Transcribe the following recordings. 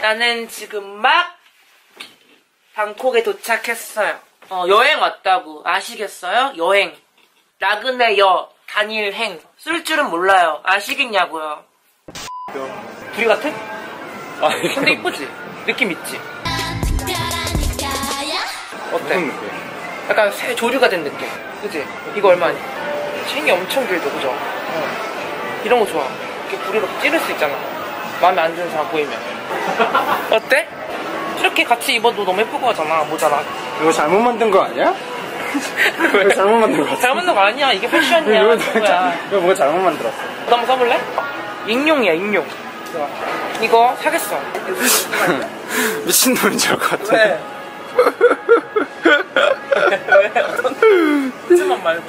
나는 지금 막 방콕에 도착했어요. 어, 여행 왔다고 아시겠어요? 여행. 나그네 여 단일 행. 쓸 줄은 몰라요. 아시겠냐고요. 둘이 같아? 아, 근데 이쁘지? 느낌 있지? 어때? 약간 새 조류가 된 느낌. 그지? 이거 얼마니? 챙이 엄청 길죠, 그죠? 어. 이런 거 좋아. 이렇게 막 찌를 수 있잖아. 마음에 안 드는 사람 보이면. 어때? 이렇게 같이 입어도 너무 예쁠 거 같잖아, 모자랑. 이거 잘못 만든 거 아니야? 이거 잘못 만든 거 같아. 잘 맞는 거 아니야. 이게 패션이야. 이거, 누구야. 이거 뭔가 잘못 만들었어. 너 한번 써볼래? 익룡이야, 익룡. 이거 사겠어. 미친놈인 줄알것 같아. 왜? 하지만 말고.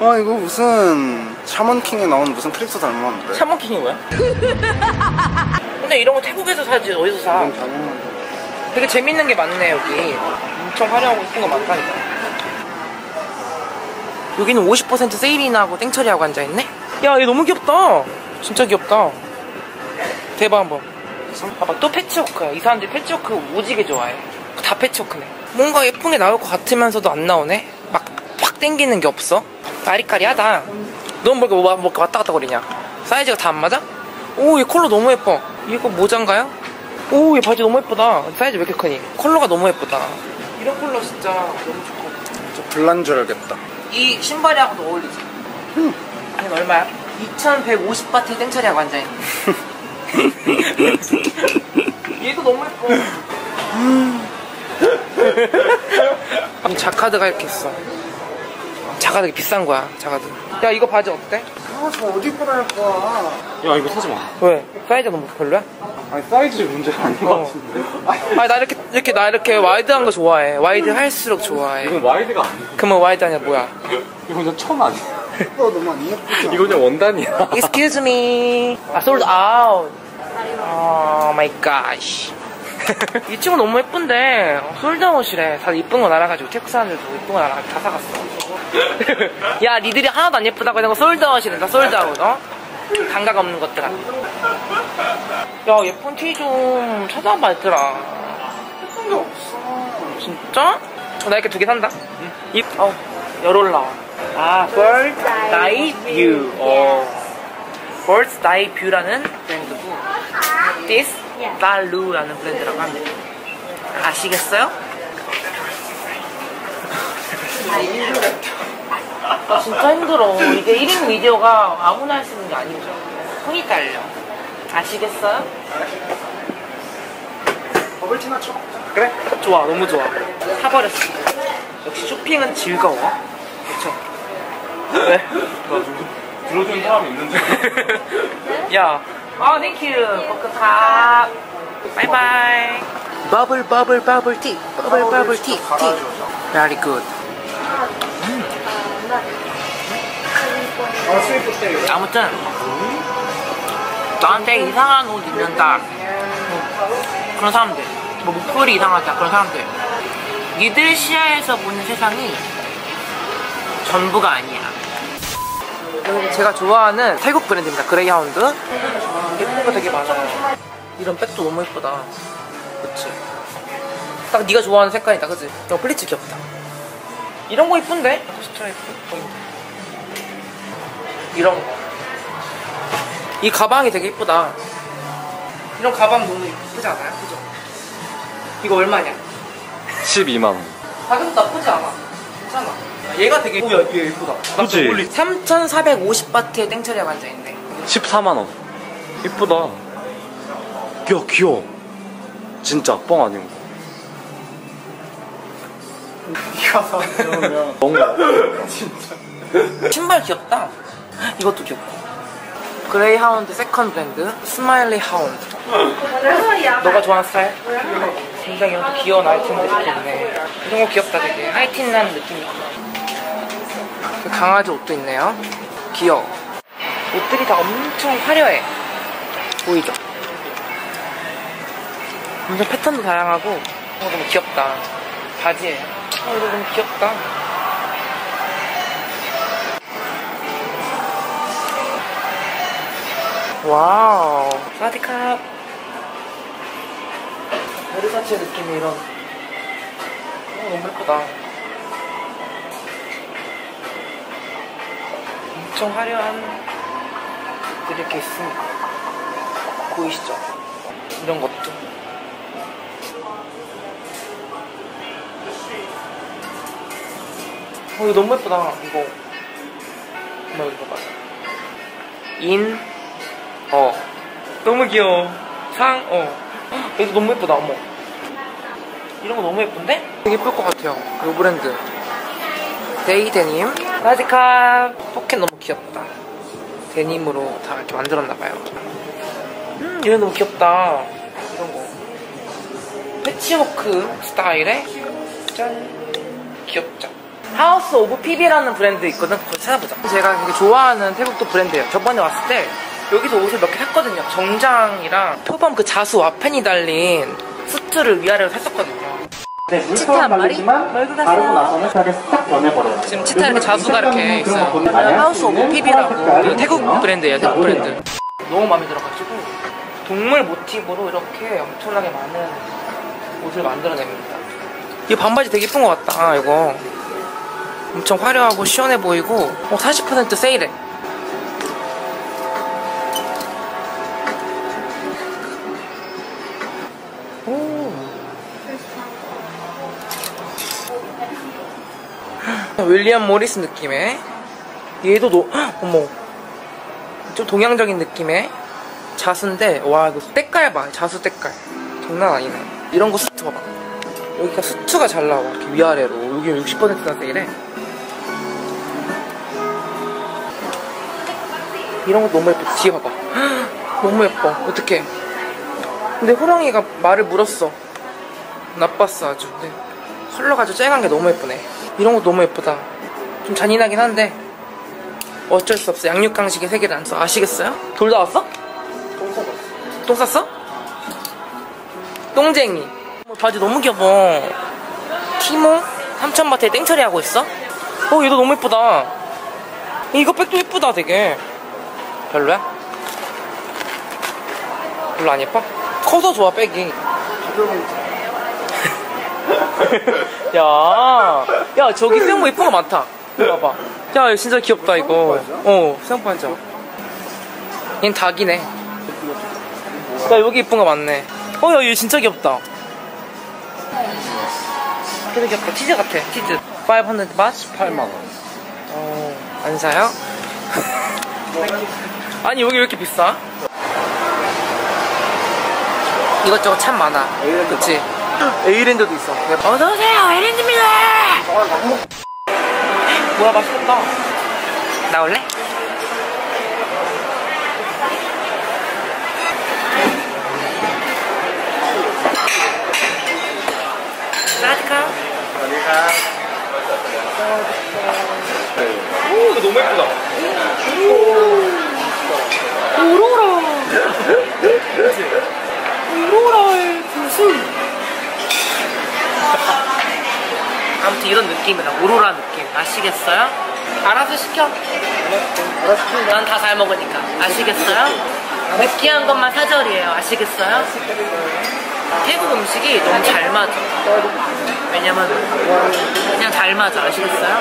아, 이거 무슨 샤먼킹에 나오는 무슨 크립토 닮았는데. 샤먼킹이 뭐야? 근데 이런 거 태국에서 사지 어디서 사? 되게 재밌는 게 많네 여기. 엄청 화려하고 예쁜 거 많다니까. 여기는 50% 세일이나 하고 땡처리하고 앉아있네? 야 얘 너무 귀엽다. 진짜 귀엽다. 대박 한번. 봐봐 또 패치워크야. 이 사람들이 패치워크 오지게 좋아해. 다 패치워크네. 뭔가 예쁜 게 나올 것 같으면서도 안 나오네? 막 확 땡기는 게 없어? 아리까리하다. 넌 뭐 이렇게 뭐 왔다 갔다 거리냐? 사이즈가 다 안 맞아? 오 얘 컬러 너무 예뻐 이거 모자인가요? 오, 얘 바지 너무 예쁘다. 사이즈 왜 이렇게 크니? 컬러가 너무 예쁘다. 이런 컬러 진짜 너무 좋거든. 저 불난 줄 알겠다. 이 신발이하고도 어울리지? 응. 이건 얼마야? 2150바트 땡처리하고 앉아있네. 얘도 너무 예뻐. 이 자카드가 이렇게 있어. 자카드 비싼 거야, 자카드. 야, 이거 바지 어때? 아, 저 어디 거야. 야, 이거 사지 마. 왜? 사이즈 너무 별로야? 아니, 사이즈 문제가 아닌 것 어. 같은데. 아니, 나 이렇게, 이렇게, 나 이렇게 와이드한 거 좋아해. 와이드 할수록 좋아해. 이건 와이드가 아니야. 그러면 와이드 아니야, 뭐야? 이거 그냥 천 아니야. 어, 너무 안 예쁘지 이거 그냥 원단이야. Excuse me. 아, sold out. Oh my gosh. 이 친구 너무 예쁜데 솔드아웃이래. 다들 이쁜 거 날아가지고 태국 사람들도 이쁜 거 날아가지고 다 사갔어. 야, 니들이 하나도 안 예쁘다고 해놓고 솔드아웃이래. 나 솔드아웃, 어? 감각 없는 것들아. 야, 예쁜 티 좀 찾아봐, 얘들아. 예쁜 게 없어. 진짜? 어, 나 이렇게 두 개 산다. 이, 어, 열 올라와. 아, Bird Eye View. 어. Bird's Eye View라는 브랜드고, This Dalu라는 브랜드라고 합니다. 아시겠어요? 아, 진짜 힘들어. 이게 1인 미디어가 아무나 할 수 있는 게 아니죠. 손이 딸려. 아시겠어요? 버블티나 쳐. 그래? 좋아, 너무 좋아. 사버렸어. 역시 쇼핑은 즐거워. 그쵸? 왜? 들어주는 사람이 있는데. 야. 아, thank you. ขอบคุณครับ. Bye bye. Bubble, bubble, bubble tea. Bubble, bubble tea. Tea. Very good. 아. 아무튼 나한테 이상한 옷 입는다 그런 사람들 뭐 목걸이 이상하다 그런 사람들 니들 시야에서 보는 세상이 전부가 아니야 제가 좋아하는 태국 브랜드입니다 그레이하운드 예쁜 거 되게 많아 이런 백도 너무 예쁘다 그치 딱 네가 좋아하는 색깔이다 그치 어 플리츠 귀엽다 이런 거 예쁜데? 스트라이프 이런 거. 이 가방이 되게 이쁘다. 이런 가방 너무 이쁘지 않아요? 그죠? 이거 얼마냐? 12만원. 가격도 나쁘지 않아. 괜찮아. 얘가 되게 뭐야 얘 예쁘다. 그치? 3,450바트에 땡처리가 앉아있네. 14만원. 이쁘다. 야, 귀여워. 진짜, 뻥 아니고. 니가 사면 뭔가. 신발 귀엽다. 이것도 귀엽고. 그레이하운드 second 브랜드 스마일리 하운드. 너가 좋아하는 스타일? 굉장히 귀여운 아이템들이 있네. 이런 거 귀엽다 되게. 하이틴 나는 느낌이 강아지 옷도 있네요. 귀여워. 옷들이 다 엄청 화려해. 보이죠? 엄청 패턴도 다양하고 어, 너무 귀엽다. 바지예요. 어, 이거 너무 귀엽다. Wow. สวัสดีครับ. 베르사체 느낌의 이런 어, 너무 예쁘다 엄청 화려한 이렇게 있습니다. 보이시죠? 이런 것도. 어 이거 너무 예쁘다. 이거. 엄마 이거 봐봐 인, 어. 너무 귀여워. 상, 어. 얘도 너무 예쁘다 어머. 이런 거 너무 예쁜데? 되게 예쁠 것 같아요 이 브랜드. 데이 데님 라디칼 포켓 너무 귀엽다. 데님으로 다 이렇게 만들었나봐요. 음 이런 너무 귀엽다. 이런 거. 패치워크 스타일의 짠. 귀엽죠? 하우스 오브 PB라는 브랜드 있거든. 그거 찾아보자. 제가 되게 좋아하는 태국도 브랜드예요. 저번에 왔을 때 여기서 옷을 몇 개 샀거든요. 정장이랑 표범 그 자수 와펜이 달린 수트를 위아래로 샀었거든요 네, 치타 한 마리? 싹 변해버려요. 지금 치타 이렇게 자수가 이렇게 있어요. 보면 만약 하우스 오브 PB라고. 색깔이 이거 태국. 브랜드예요 자, 태국. 브랜드. 너무 마음에 들어가지고 동물 모티브로 이렇게 엄청나게 많은 옷을 만들어냅니다. 이 반바지 되게 예쁜 것 같다. 아, 이거. 엄청 화려하고 시원해 보이고 어, 40% 세일해 오. 윌리엄 모리스 느낌의 얘도 노 헉, 어머. 좀 동양적인 느낌의 자수인데 와 이거 때깔 봐 자수 때깔. 장난 아니네. 이런 거 수트 봐봐. 여기가 수트가 잘 나와 이렇게 위아래로. 여기 60%나 세일해 이런 거 너무 예뻐. 뒤에 봐봐. 헉, 너무 예뻐. 어떡해. 근데 호랑이가 말을 물었어. 나빴어 아주. 근데 컬러가 아주 쨍한 게 너무 예쁘네 이런 거 너무 예쁘다 좀 잔인하긴 한데 어쩔 수 없어 양육강식의 세계를 안 써 아시겠어요? 돌다 왔어? 똥 쌌어? 똥쟁이 어, 바지 너무 귀여워 티모 삼천마트에 땡처리 하고 있어? 어 얘도 너무 예쁘다 이거 백도 예쁘다 되게 별로야? 별로 안 예뻐? 커서 좋아 백이 야, 야 저기 수영복 예쁜 거 많다. 봐봐. 야 이거 진짜 귀엽다 이거. 어 한자. 얘는 닭이네. 야 여기 예쁜 거 많네. 어 야 얘 진짜 귀엽다. 되게 귀엽다. 치즈 같아. 치즈. 500 바트? 8만 원. 어, 안 사요? 아니 여기 왜 이렇게 비싸? 이것저것 참 많아. 그치? 에이랜드도 있어. 어서오세요, 에이랜드입니다! 뭐야, 맛있겠다. 나올래? 라디카. 오, 이거 너무 예쁘다. 오로라. 그치? 오로라의 구슬. 아무튼 이런 느낌이다. 오로라 느낌. 아시겠어요? 알아서 시켜. 난 다 잘 먹으니까. 아시겠어요? 느끼한 것만 사절이에요. 아시겠어요? 태국 음식이 너무 잘 맞아. 왜냐면 그냥 잘 맞아. 아시겠어요?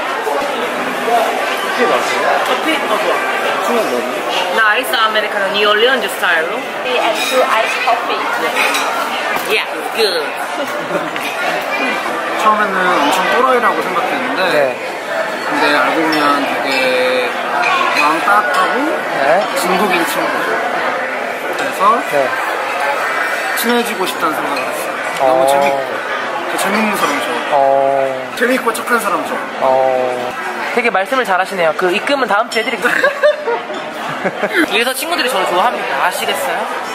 커피 마세요? 커피? 어, 좋아. 나 아이스 아메리카노 뉴올리언즈 스타일로. and two coffee. Yeah, good. 처음에는 엄청 또라이라고 생각했는데 네. 근데 알고 보면 되게 마음 따뜻하고 네. 중국인 친구. 그래서 네. 친해지고 싶다는 생각을 했어요. 어. 너무 재밌고 저 재밌는 사람 좋아. 어, 재밌고 착한 사람 좋아. 어. 되게 말씀을 잘하시네요. 그 입금은 다음 주에 해드리겠습니다. 이래서 친구들이 저를 좋아합니다. 아시겠어요?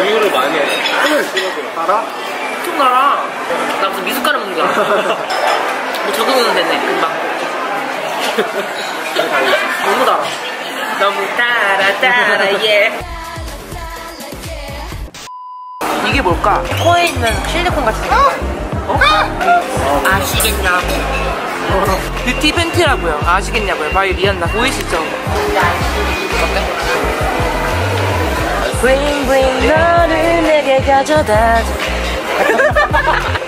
이유를 많이 해. 알아? 좀 나라. 나 무슨 미숫가루 먹는 줄 알았어. 뭐 적응은 됐네, 금방. 너무 달아. 너무 달아, 달아, 예. 이게 뭘까? 코에 있는 실리콘 같은 거. 어? 아시겠냐고. 뷰티 펜티라고요. 아시겠냐고요. by 리안나 보이시죠? 어때? bling bling 너를 내게 가져다. 줘